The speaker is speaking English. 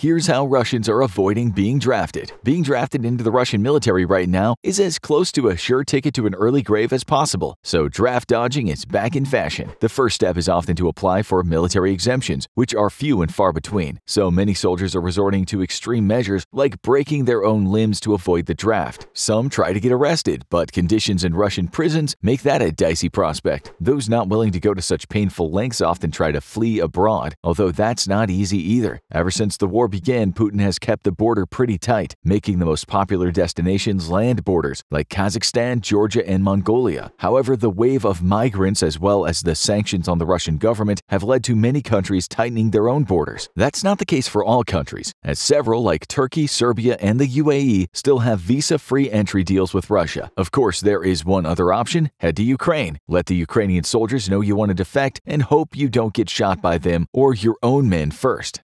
Here's how Russians are avoiding being drafted. Being drafted into the Russian military right now is as close to a sure ticket to an early grave as possible, so draft dodging is back in fashion. The first step is often to apply for military exemptions, which are few and far between, so many soldiers are resorting to extreme measures like breaking their own limbs to avoid the draft. Some try to get arrested, but conditions in Russian prisons make that a dicey prospect. Those not willing to go to such painful lengths often try to flee abroad, although that's not easy either. Ever since the war began, Putin has kept the border pretty tight, making the most popular destinations land borders like Kazakhstan, Georgia, and Mongolia. However, the wave of migrants as well as the sanctions on the Russian government have led to many countries tightening their own borders. That's not the case for all countries, as several like Turkey, Serbia, and the UAE still have visa-free entry deals with Russia. Of course, there is one other option, head to Ukraine. Let the Ukrainian soldiers know you want to defect and hope you don't get shot by them or your own men first.